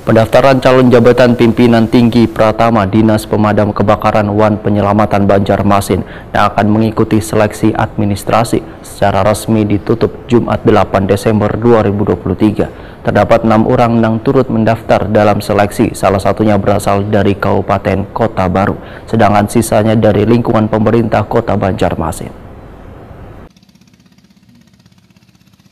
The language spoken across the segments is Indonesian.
Pendaftaran calon jabatan pimpinan tinggi Pratama Dinas Pemadam Kebakaran Wan Penyelamatan Banjarmasin yang akan mengikuti seleksi administrasi secara resmi ditutup Jumat 8 Desember 2023. Terdapat enam orang yang turut mendaftar dalam seleksi, salah satunya berasal dari Kabupaten Kota Baru, sedangkan sisanya dari lingkungan pemerintah Kota Banjarmasin.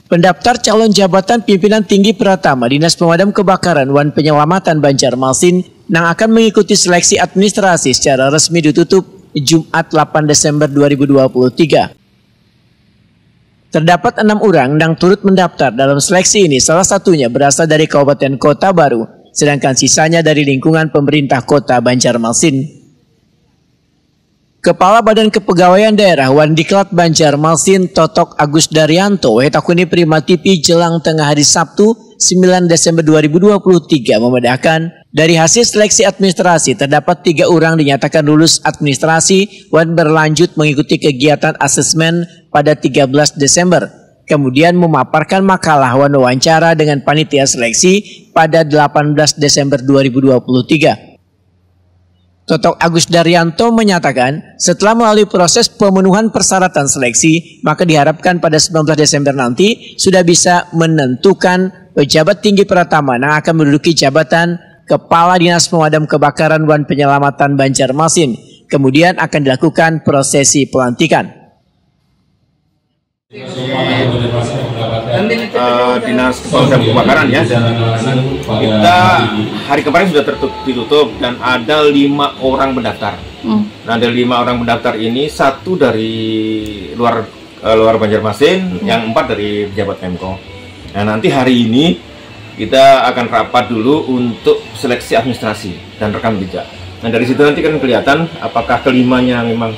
Pendaftar calon jabatan pimpinan tinggi Pratama Dinas Pemadam Kebakaran Wan Penyelamatan Banjarmasin yang akan mengikuti seleksi administrasi secara resmi ditutup Jumat 8 Desember 2023. Terdapat enam orang yang turut mendaftar dalam seleksi ini, salah satunya berasal dari Kabupaten Kota Baru, sedangkan sisanya dari lingkungan pemerintah Kota Banjarmasin. Kepala Badan Kepegawaian Daerah Wandiklat Banjarmasin Totok Agus Daryanto Wetakuni Prima TV jelang tengah hari Sabtu 9 Desember 2023 membedakan dari hasil seleksi administrasi terdapat tiga orang dinyatakan lulus administrasi dan berlanjut mengikuti kegiatan asesmen pada 13 Desember. Kemudian memaparkan makalah wawancara dengan panitia seleksi pada 18 Desember 2023. Totok Agus Daryanto menyatakan setelah melalui proses pemenuhan persyaratan seleksi, maka diharapkan pada 19 Desember nanti sudah bisa menentukan pejabat tinggi pertama yang akan menduduki jabatan Kepala Dinas Pemadam Kebakaran dan Penyelamatan Banjarmasin. Kemudian akan dilakukan prosesi pelantikan uh, dinas pemadam kebakaran ya kita hari kemarin sudah tertutup ditutup dan ada lima orang pendaftar hmm. nah ada lima orang pendaftar ini satu dari luar uh, luar Banjarmasin hmm. yang empat dari pejabat Pemko nah nanti hari ini kita akan rapat dulu untuk seleksi administrasi dan rekam jejak nah dari situ nanti kan kelihatan apakah kelimanya memang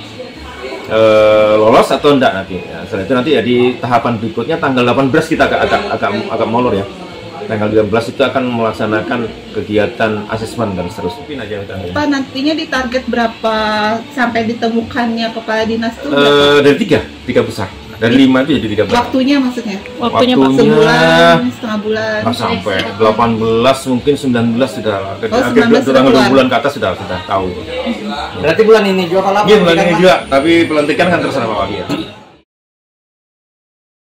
uh, lolos atau enggak nanti. Ya, setelah itu nanti ya di tahapan berikutnya tanggal 18 kita agak agak agak, agak molor ya. Tanggal 18 itu akan melaksanakan kegiatan asesmen dan seterusnya. aja Pak nantinya ditarget berapa sampai ditemukannya kepala dinas itu? Uh, dari tiga, tiga besar. Dari lima itu jadi tiga belas. Waktunya maksudnya? Waktunya, Waktunya sebulan, setengah bulan. Nah, sampai delapan belas mungkin sembilan belas sudah. Oh, akhir dua, dua bulan ke atas sudah sudah tahu. Berarti bulan ini juga kalau Iya bulan ini juga, tapi pelantikan kan terserah Pak Wali ya.